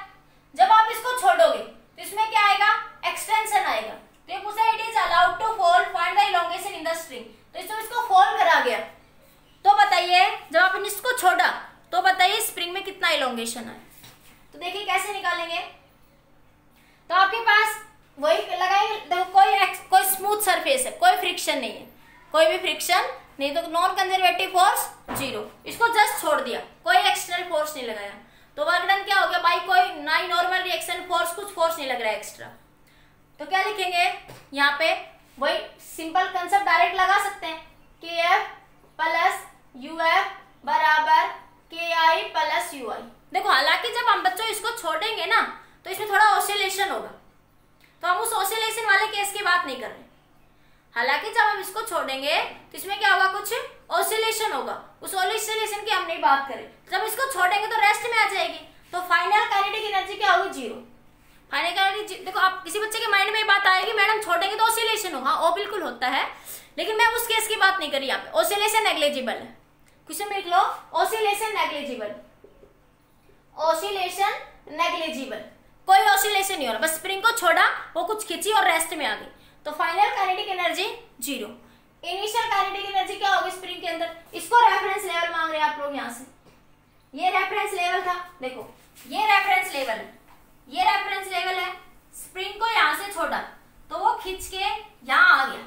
जब आप इसको छोड़ोगे तो इसमें क्या आएगा? एक्सटेंशन आएगा। तो पूछा it is allowed to fold find the elongation in the string तो इसमें इसको फोल्ड करा गया। तो बताइए, जब आपने इसको छोड़ा तो बताइए स्प्रिंग में कितना इलोंगेशन है तो देखिए, कैसे निकालेंगे? तो आपके पास वही लगाएँगे देखो, कोई कोई स्मूथ सरफेस है, कोई फ्रिक्शन नहीं है। कोई भी फ्रिक्शन नहीं तो नॉन कंजर्वेटिव फोर्स ज़ीरो इसको जस्ट छोड़ दिया, कोई एक्सटर्नल फोर्स नहीं लगाया। तो वर्क डन क्या हो गया? भाई, कोई ना नॉर्मल रिएक्शन फोर्स कुछ फोर्स नहीं लग रहा है एक्स्ट्रा तो क्या लिखेंगे? यहाँ पे वही सिंपल कंसेप्ट डायरेक्ट लगा सकते हैं। के एफ़ प्लस यू एफ़ बराबर के आई प्लस यू आई देखो, हालाँकि जब हम बच्चों इसको छोड़ेंगे ना तो इसमें थोड़ा ऑसिलेशन होगा। तो हम उस ऑसिलेशन वाले केस की बात नहीं कर रहे। हालाँकि जब हम इसको छोड़ेंगे तो इसमें क्या होगा? कुछ ऑसिलेशन होगा। उस ऑसिलेशन की हम नहीं बात करें जब इसको छोड़ेंगे तो रेस्ट में आ जाएगी। तो फाइनल काइनेटिक एनर्जी क्या होगी? ज़ीरो फाइनल काइनेटिक देखो आप, किसी बच्चे के माइंड में बात आएगी मैडम छोड़ेंगे तो ऑसिलेशन होगा। वो बिल्कुल होता है। लेकिन मैं उस केस की बात नहीं करी यहाँ पे। ऑसिलेशन नेग्लेजिबल है। क्वेश्चन में लिख लो। ऑसिलेशन नेग्लेजिबल ऑसिलेशन नेग्लेजिबल कोई ऑसिलेशन नहीं हो रहा। बस स्प्रिंग को छोड़ा, वो कुछ खींची और रेस्ट में आ गई। तो final kinetic energy zero initial kinetic energy क्या होगी स्प्रिंग के अंदर? इसको रेफरेंस लेवल मांग रहे हैं आप लोग यहाँ से। ये रेफरेंस लेवल था। देखो, ये रेफरेंस लेवल है। ये रेफरेंस लेवल है। स्प्रिंग को यहाँ से छोड़ा तो वो खींच के यहाँ आ गया।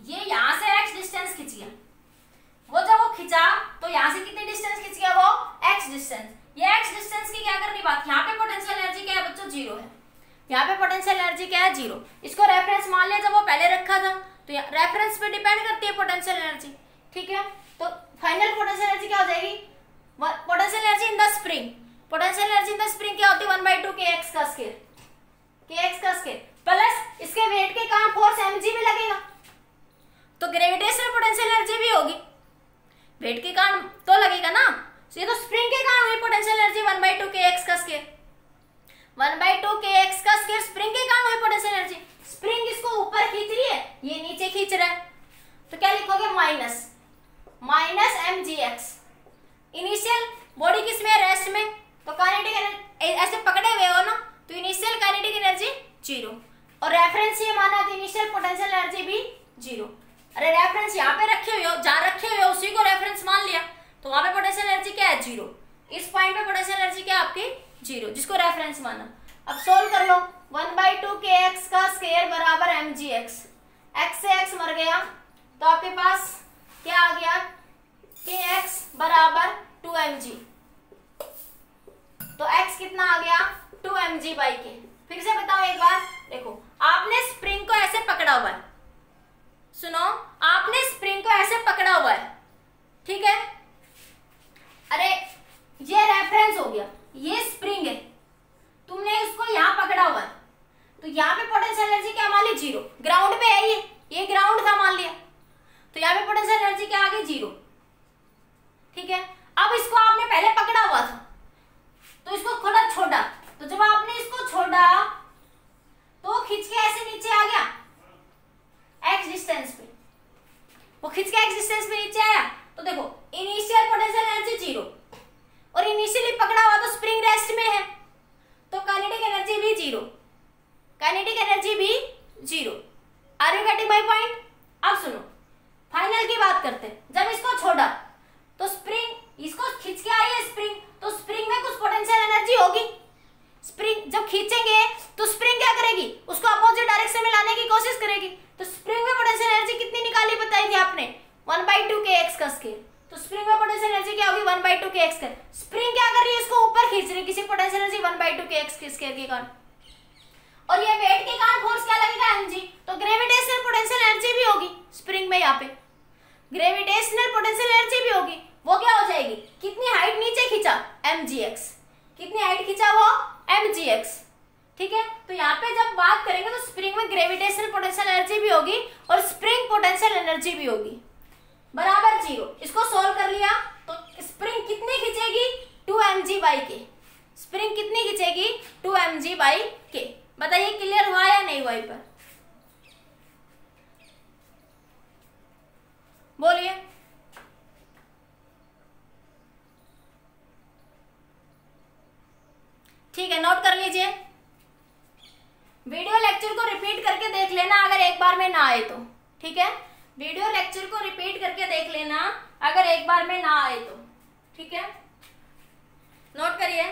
ये यहाँ से एक्स डिस्टेंस खींच गया। वो जब वो खिंचा तो यहाँ से कितनी डिस्टेंस खींच गया वो? एक्स डिस्टेंस ये एक्स डिस्टेंस की क्या करनी बात? यहाँ पे पोटेंशियल एनर्जी क्या है बच्चों? ज़ीरो है। यहाँ पे पोटेंशियल एनर्जी क्या है? ज़ीरो इसको रेफरेंस मान लिया जब वो पहले रखा था तो रेफरेंस पे डिपेंड करती है पोटेंशियल एनर्जी ठीक है? तो फाइनल पोटेंशियल एनर्जी क्या हो जाएगी? Potential energy in the spring potential energy in the spring क्या होती है? One by two K X का स्केयर के एक्स का स्केयर प्लस इसके वेट के कारण फोर्स एम जी में लगेगा. तो ग्रेविटेशनल पोटेंशियल एनर्जी भी होगी. वेट के कारण तो लगेगा ना? तो ये तो स्प्रिंग के कारण हुई potential energy one by two K X का square one by two K X का स्केयर स्प्रिंग के काम है पोटेंशियल एनर्जी स्प्रिंग इसको ऊपर खींच रही है, ये नीचे खींच रहा है. तो क्या लिखोगे? Minus minus M G X initial body किसमें? रेस्ट में. तो काइनेटिक ऐसे पकड़े हुए हो ना तो इनिशियल काइनेटिक एनर्जी ज़ीरो और रेफरेंस ये माना तो इनिशियल पोटेंशियल एनर्जी भी ज़ीरो अरे रेफरेंस यहाँ पे रखे हुए हो जहाँ रखे हुए हो, उसी को रेफरेंस मान लिया तो वहाँ पे पोटेंशियल एनर्जी क्या है? ज़ीरो इस पॉइंट पे पोटेंशियल एनर्जी क्या है आपकी? ज़ीरो जिसको रेफरेंस माना। अब सोल्व कर लो। One by two K X का स्केयर बराबर एम जी एक्स एक्स से एक्स मर गया। तो आपके पास क्या आ गया? के एक्स बराबर टू एम जी तो एक्स कितना आ गया? टू एम जी बाई के फिर से बताओ एक बार। देखो, आपने स्प्रिंग को ऐसे पकड़ा हुआ है। सुनो, आपने स्प्रिंग को ऐसे पकड़ा हुआ है। ठीक है? अरे, ये रेफरेंस हो गया। ये स्प्रिंग है। तुमने इसको यहाँ पकड़ा हुआ है। तो यहाँ पे पोटेंशियल एनर्जी क्या मान ली? ज़ीरो ग्राउंड पे है ये। ये ग्राउंड था मान लिया। तो यहाँ पे पोटेंशियल एनर्जी क्या आ गई? ज़ीरो ठीक है? अब इसको आपने पहले पकड़ा हुआ था। तो इसको थोड़ा छोड़ा तो जब आपने इसको छोड़ा तो खींच के ऐसे नीचे आ गया। एक्स डिस्टेंस पे। वो खींच के एक्स डिस्टेंस पे नीचे आया। तो देखो इनिशियल पोटेंशियल एनर्जी ज़ीरो और इनिशियली पकड़ा हुआ तो स्प्रिंग रेस्ट में है। तो काइनेटिक एनर्जी भी ज़ीरो काइनेटिक एनर्जी भी zero are you getting my point अब सुनो। फाइनल की बात करते हैं। जब इसको छोड़ा तो स्प्रिंग इसको खींच के आई है स्प्रिंग तो स्प्रिंग में कुछ पोटेंशियल एनर्जी होगी। स्प्रिंग जब खींचेंगे तो स्प्रिंग क्या करेगी? उसको अपोजिट डायरेक्शन में लाने की कोशिश करेगी। तो स्प्रिंग में पोटेंशियल एनर्जी कितनी निकाली बताई थी आपने? One by two K X का स्केल तो स्प्रिंग में पोटेंशियल एनर्जी क्या होगी? One by two K X square spring क्या कर रही है? इसको ऊपर खींच रही किसी potential energy one by two K X के स्केयर के कारण। और ये वेट के कारण फोर्स क्या लगेगा? एम तो ग्रेविटेशनल पोटेंशियल एनर्जी भी होगी स्प्रिंग में यहाँ पे। ग्रेविटेशनल पोटेंशियल एनर्जी भी होगी। वो क्या हो जाएगी? कितनी हाइट नीचे खींचा? एम कितनी हाइट खींचा वो? एम ठीक है? तो यहाँ पे जब बात करेंगे तो स्प्रिंग में ग्रेविटेशनल पोटेंशियल एनर्जी भी होगी और स्प्रिंग पोटेंशियल एनर्जी भी होगी। बराबर ज़ीरो। इसको सोल्व कर लिया। तो स्प्रिंग कितनी खींचेगी? Two M G by K spring कितनी खींचेगी? Two M G by K बताइए क्लियर हुआ या नहीं हुआ पर? बोलिए। ठीक है नोट कर लीजिए। वीडियो लेक्चर को रिपीट करके देख लेना अगर एक बार में ना आए तो ठीक है? वीडियो लेक्चर को रिपीट करके देख लेना अगर एक बार में ना आए तो ठीक है? नोट करिए।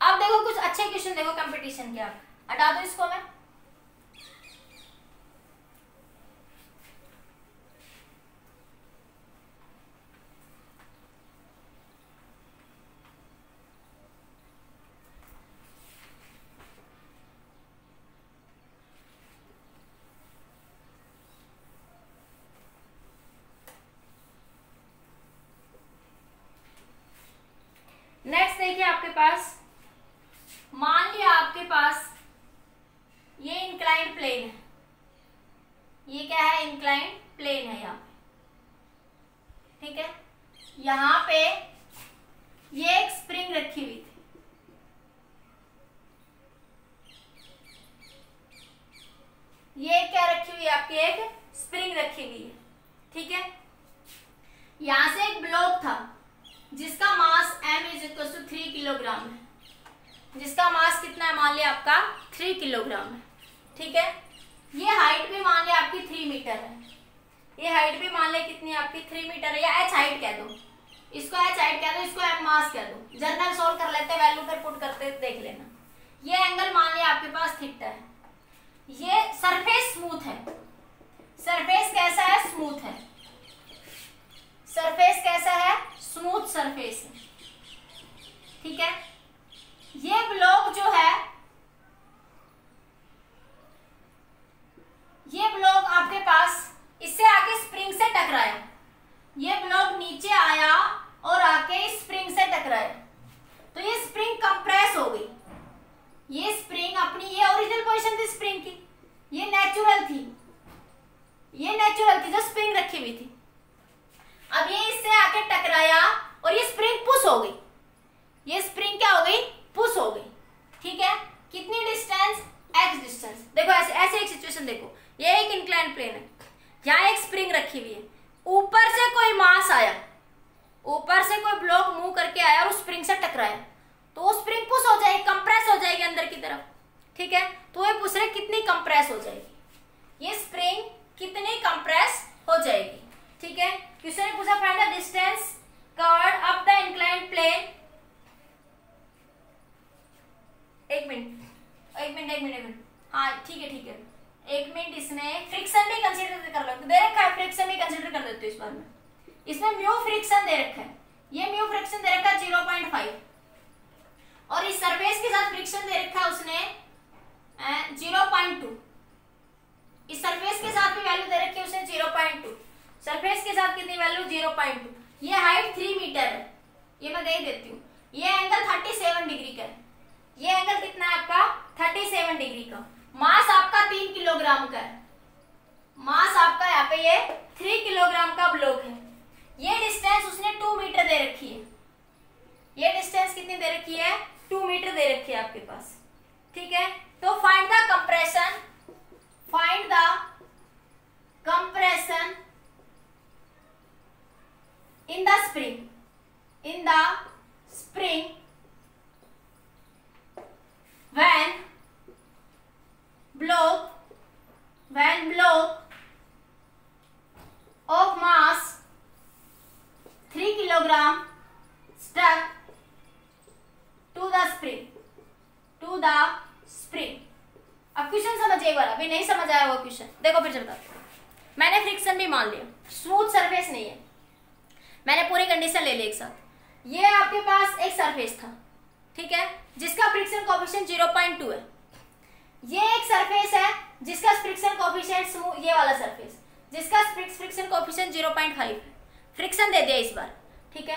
अब देखो कुछ अच्छे क्वेश्चन देखो कंपटीशन के आप। हटा दो इसको मैं नेक्स्ट देखिए आपके पास मान लिया आपके पास ये इंक्लाइन प्लेन है। ये क्या है? इंक्लाइन प्लेन है यहाँ ठीक है? यहाँ पे ये एक स्प्रिंग रखी हुई थी। ये क्या रखी हुई है? आपकी एक स्प्रिंग रखी हुई है। ठीक है? यहाँ से एक ब्लॉक था, जिसका mass m is equal to three kilogram है। जिसका मास कितना है मान लिया आपका थ्री किलोग्राम है। ठीक है? ये हाइट भी मान लिया आपकी थ्री मीटर है। ये हाइट भी मान लिया कितनी आपकी थ्री मीटर है। या एच हाइट कह दो। इसको एच हाइट कह दो, इसको एम मास कह दो। जर्नल सोल्व कर लेते वैल्यू पर पुट करते देख लेना। ये एंगल मान लिया आपके पास थीटा है। ये सरफेस स्मूथ है। सरफेस कैसा है? स्मूथ है। सरफेस कैसा है? स्मूथ सरफेस है। ठीक है? ये ब्लॉक जो है, ये ब्लॉक आपके पास इससे आके स्प्रिंग से टकराया। ये ब्लॉक नीचे आया और आके स्प्रिंग से टकराया। तो ये स्प्रिंग कंप्रेस हो गई। ये स्प्रिंग अपनी, ये ओरिजिनल पोजीशन थी स्प्रिंग की। ये नेचुरल थी। ये नेचुरल थी, जो स्प्रिंग रखी हुई थी। अब ये इससे आके टकराया और ये स्प्रिंग पुश हो गई। ये स्प्रिंग क्या हो गई? पुश हो गई। ठीक है? कितनी डिस्टेंस एक्स डिस्टेंस देखो, ऐसे ऐसे एक सिचुएशन देखो। ये एक इंक्लाइन प्लेन है। यहाँ एक स्प्रिंग रखी हुई है। ऊपर से कोई मास आया। ऊपर से कोई ब्लॉक मूव करके आया और उस स्प्रिंग से टकराया। तो वो स्प्रिंग पुश हो जाएगी कंप्रेस हो जाएगी अंदर की तरफ़। ठीक है? तो ये पूछ रहे कितनी कंप्रेस हो जाएगी? ये स्प्रिंग कितनी कंप्रेस हो जाएगी? ठीक है? क्वेश्चन पूछा find the distance covered up the inclined plane एक मिनट एक मिनट एक मिनट एक मिनट। हाँ ठीक है ठीक है। एक मिनट इसमें फ्रिक्शन भी कंसीडर कर लो। दे रखा है फ्रिक्शन भी कंसीडर कर देते हो इस बार में। इसमें म्यू फ्रिक्शन दे रखा है। ये म्यू फ्रिक्शन दे रखा है ज़ीरो पॉइंट फाइव और इस सरफेस के साथ फ्रिक्शन दे रखा है उसने ज़ीरो पॉइंट टू इस सरफेस के साथ भी वैल्यू दे रखी है उसने ज़ीरो पॉइंट टू सरफेस के साथ कितनी वैल्यू ज़ीरो पॉइंट टू ये हाइट थ्री मीटर है। ये मैं दे देती हूँ। ये एंगल थर्टी सेवन डिग्री का है। ये एंगल कितना है आपका? थर्टी सेवन डिग्री का। मास आपका तीन किलोग्राम का है। मास आपका यहाँ पे ये थ्री किलोग्राम का ब्लॉक है। ये डिस्टेंस उसने टू मीटर दे रखी है। ये डिस्टेंस कितनी दे रखी है? टू मीटर दे रखी है आपके पास। ठीक है? तो find the compression find the compression in the spring, in the spring when block when block of mass 3 kg stuck to the spring, to the spring. अब क्वेश्चन समझ, एक बार, अभी नहीं समझ आया वो क्वेश्चन देखो फिर चलता मैंने फ्रिक्शन भी मान लिया। स्मूथ सरफेस नहीं है। मैंने पूरी कंडीशन ले ली एक साथ। ये आपके पास एक सरफेस था। ठीक है? जिसका फ्रिक्शन कॉफिशियंट 0.2 है। ये एक सरफेस है, जिसका फ्रिक्शन कॉफिशियंट ये वाला सरफेस जिसका friction coefficient point five friction दे दिया इस बार, ठीक है?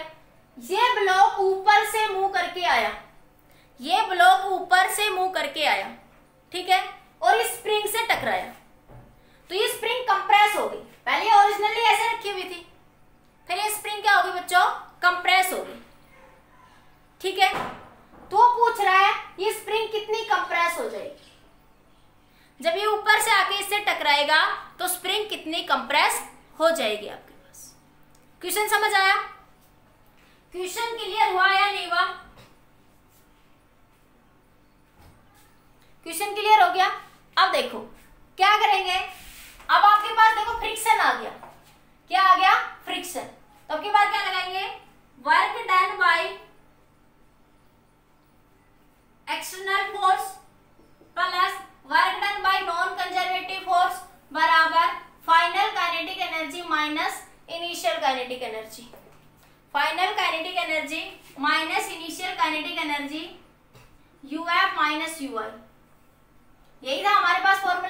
ये ब्लॉक ऊपर से मूव करके आया। ये ब्लॉक ऊपर से मूव करके आया, ठीक है? और इस स्प्रिंग से टकराया। तो ये स्प्रिंग कंप्रेस हो गई। पहले ओरिजिनली ऐसे रखी हुई थी। फिर ये स्प्रिंग क्या होगी बच्चों? कंप्रेस होगी ठीक है? तो पूछ रहा है, ये स्प्रिंग कितनी कंप्रेस हो जाएगी? जब ये ऊपर से आके इससे टकराएगा तो स्प्रिंग कितनी कंप्रेस हो जाएगी आपके पास? क्वेश्चन समझ आया? क्वेश्चन क्लियर हुआ या नहीं हुआ? क्वेश्चन क्लियर हो गया? अब देखो, क्या करेंगे? अब आपके पास देखो फ्रिक्शन आ गया। क्या आ गया? फ्रिक्शन तो आपके पास क्या लगाएँगे? Work done by external force plus work done by non conservative force बराबर final kinetic energy minus initial kinetic energy final kinetic energy minus initial kinetic energy U F minus U I यही था हमारे पास formula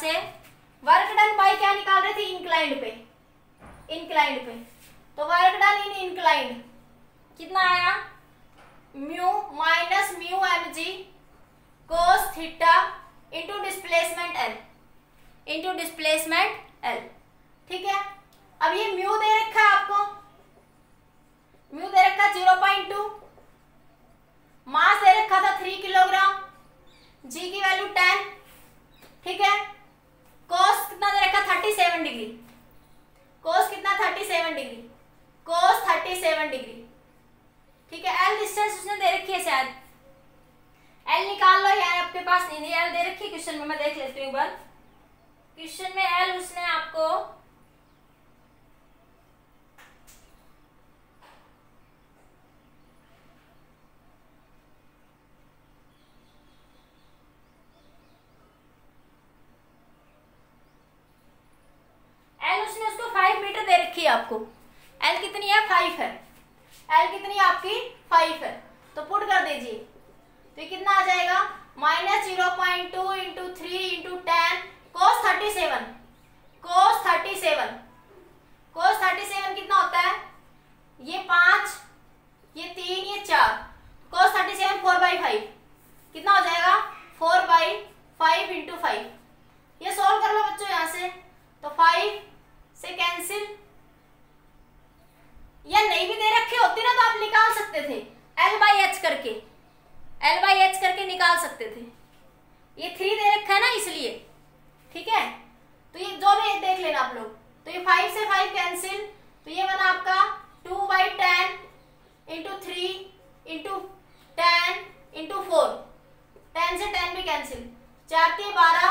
से work done by क्या निकाल रहे थे? इंक्लाइंड पे। इंक्लाइंड पे। तो वर्क डन इन इंक्लाइंड कितना आया? Mu minus mu M G cos theta into displacement L into displacement L ठीक है? अब ये म्यू दे रखा है आपको। म्यू दे रखा ज़ीरो पॉइंट टू मास दे रखा था थ्री किलोग्राम जी की वैल्यू टेन ठीक है? कोस कितना दे रखा? थर्टी सेवन डिग्री कोस कितना? Thirty seven degree cos thirty seven degree ठीक है? एल डिस्टेंस उसने दे रखी है शायद। एल निकाल लो, यार आपके पास नहीं एल दे रखी है। क्वेश्चन में मैं देख लेती हूँ एक बार। क्वेश्चन में एल उसने आपको एल उसने उसको फाइव मीटर दे रखी है आपको। एल कितनी है? फाइव है। एल कितनी आपकी? फाइव है। तो पुट कर दीजिए। तो कितना आ जाएगा? Minus zero point two into three into ten cos thirty seven cos thirty seven cos thirty seven कितना होता है? ये पाँच, ये तीन, ये चार। Cos thirty seven four by five कितना हो जाएगा? Four by five into five ये सॉल्व कर लो बच्चों यहाँ से। तो फाइव से कैंसिल या नहीं भी दे रखी होती ना तो आप निकाल थे? एल बाई एच करके। एल बाई एच करके निकाल सकते थे। ये थ्री दे रखा है ना इसलिए। ठीक है? तो ये जो भी देख लेना आप लोग। तो ये फाइव से फाइव कैंसिल तो ये बना आपका two by ten into three into ten into four ten से टेन भी कैंसिल चार के बारह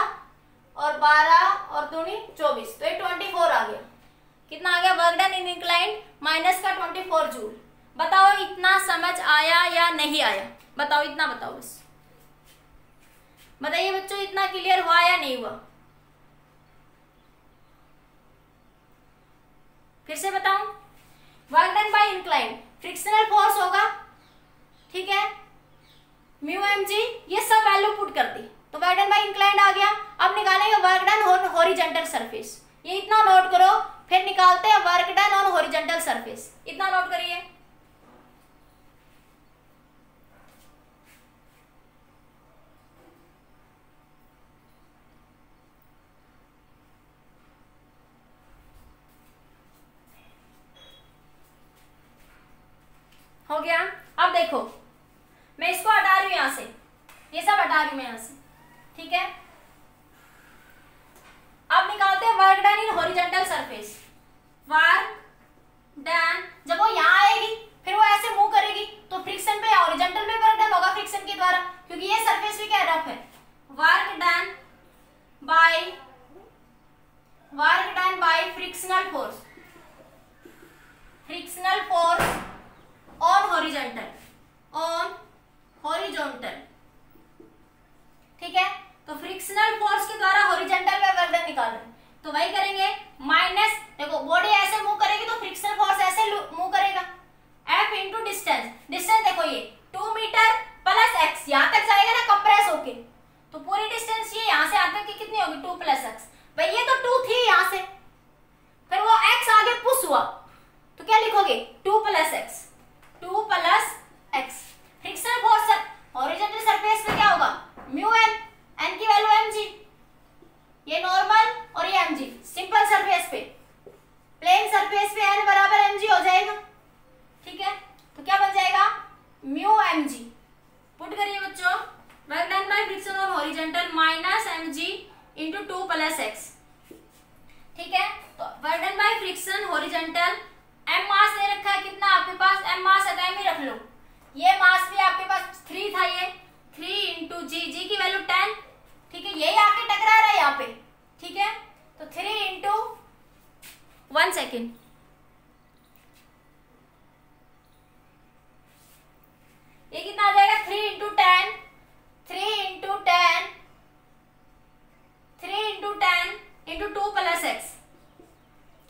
और बारह और दूनी चौबीस। तो ये ट्वेंटी फोर आ गया। कितना आ गया? Work done in inclined minus का ट्वेंटी फोर जूल बताओ इतना समझ आया या नहीं आया? बताओ, इतना बताओ बस। बताइए बच्चों, इतना क्लियर हुआ या नहीं हुआ? फिर से बताऊँ? Work done by incline frictional force होगा। ठीक है? म्यू एम जी ये सब वैल्यू पुट कर दी। तो वर्क डन बाय इंक्लाइंड आ गया। अब निकालेंगे वर्क डन हॉरिजेंटल सरफेस ये इतना नोट करो, फिर निकालते हैं work done on horizontal surface इतना नोट करिए हो गया अब देखो। मैं इसको हटा रही हूँ यहाँ से। ये सब हटा रही हूँ मैं यहाँ से। ठीक है? अब निकालते हैं work done in horizontal surface work done जब वो यहाँ आएगी, फिर वो ऐसे मूव करेगी तो फ्रिक्शन पे हॉरिजेंटल पे वर्क डन होगा फ्रिक्शन के द्वारा, क्योंकि ये सरफेस भी क्या रफ है। Work done by work done by frictional force frictional force on horizontal on horizontal ठीक है? तो फ्रिक्शनल फोर्स के द्वारा हॉरिजेंटल पे वर्क निकाल रहे तो वही करेंगे माइनस देखो बॉडी ऐसे मूव करेगी तो फ्रिक्शनल फोर्स ऐसे मूव करेगा। एफ़ इंटू डिस्टेंस डिस्टेंस देखो ये टू मीटर प्लस एक्स यहाँ तक जाएगा ना कंप्रेस होके। तो पूरी डिस्टेंस ये यहाँ से आगे की कितनी होगी? टू प्लस एक्स भाई, ये तो टू थी यहाँ से। फिर वो एक्स आगे पुश हुआ। तो क्या लिखोगे? Two plus x two plus x frictional force horizontal surface पे क्या होगा? म्यू एन एन की वैल्यू एम जी ये नॉर्मल और ये एम जी सिंपल सरफेस पे. प्लेन सरफेस पे एन बराबर एम जी हो जाएगा. ठीक है? तो क्या बन जाएगा? म्यू एम जी पुट करिए बच्चों. वर्क डन बाय फ्रिक्शन और horizontal minus m g into two plus x ठीक है? तो work done by friction horizontal m mass दे रखा है कितना? आपके पास एम मास है एम ही रख लो. ये मास भी आपके पास थ्री था ये। थ्री इंटू जी जी की वैल्यू टेन ठीक है, यही आके टकरा रहा है यहाँ पे। ठीक है? तो थ्री इंटू वन सेकेंड ये कितना आ जाएगा? Three into ten three into ten three into ten into two plus x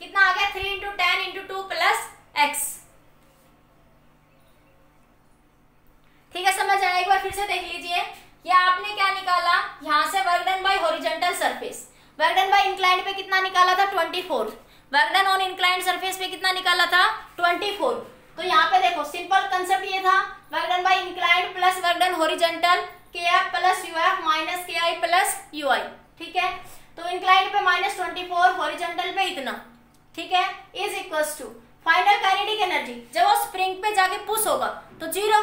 कितना आ गया three into ten into two plus x ठीक है समझ आया एक बार फिर से देख लीजिए ये आपने क्या निकाला यहाँ से work done by horizontal surface work done by inclined पे कितना था 24 work done on inclined surface पे कितना निकाला था? 24 तो यहाँ पे देखो सिंपल कंसेप्ट ये था। Work done by inclined plus work done horizontal K F plus U F minus K I plus you आई ठीक है? तो इंक्लाइंड पे माइनस ट्वेंटी फोर हॉरिजेंटल पे इतना। ठीक है? Is equals to final kinetic energy जब वो स्प्रिंग पे जाके पुश होगा तो ज़ीरो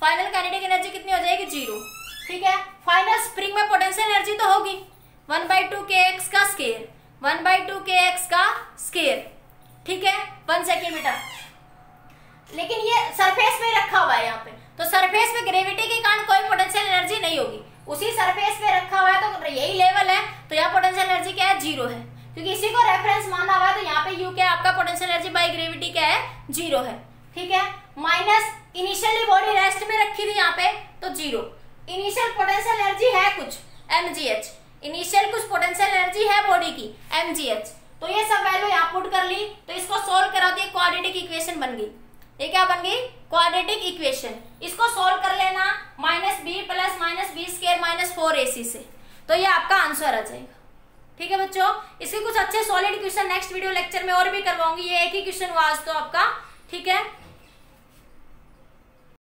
फाइनल काइनेटिक एनर्जी कितनी हो जाएगी? ज़ीरो ठीक है? फाइनल स्प्रिंग में पोटेंशियल एनर्जी तो होगी। One by two K x का square one by two K x का स्केयर, ठीक है? One centimetre. लेकिन ये सरफेस पे रखा हुआ है यहाँ पे। तो सरफेस पे ग्रेविटी के कारण कोई पोटेंशियल एनर्जी नहीं होगी। उसी सरफेस पे रखा हुआ है तो यही लेवल है। तो यहाँ पोटेंशियल एनर्जी क्या है? ज़ीरो है। क्योंकि इसी को रेफरेंस माना हुआ है तो यहाँ पे यू क्या आपका पोटेंशियल एनर्जी बाई ग्रेविटी क्या है? ज़ीरो है। ठीक है? माइनस इनिशियली बॉडी रेस्ट में रखी थी यहाँ पे तो ज़ीरो इनिशियल पोटेंशियल एनर्जी है कुछ एम इनिशियल कुछ पोटेंशियल एनर्जी है बॉडी की एम तो ये सब वैल्यू यहाँ पुट कर ली तो इसको सोल्व करा दिए क्वाड्रेटिक इक्वेशन बन गई। ये क्या बन गई? क्वाड्रेटिक इक्वेशन इसको सोल्व कर लेना minus b plus minus b square minus four a c से। तो ये आपका आंसर आ जाएगा। ठीक है बच्चों? इसके कुछ अच्छे solid question next video lecture में और भी करवाऊँगी। ये एक ही क्वेश्चन हुआ आज तो आपका, ठीक है?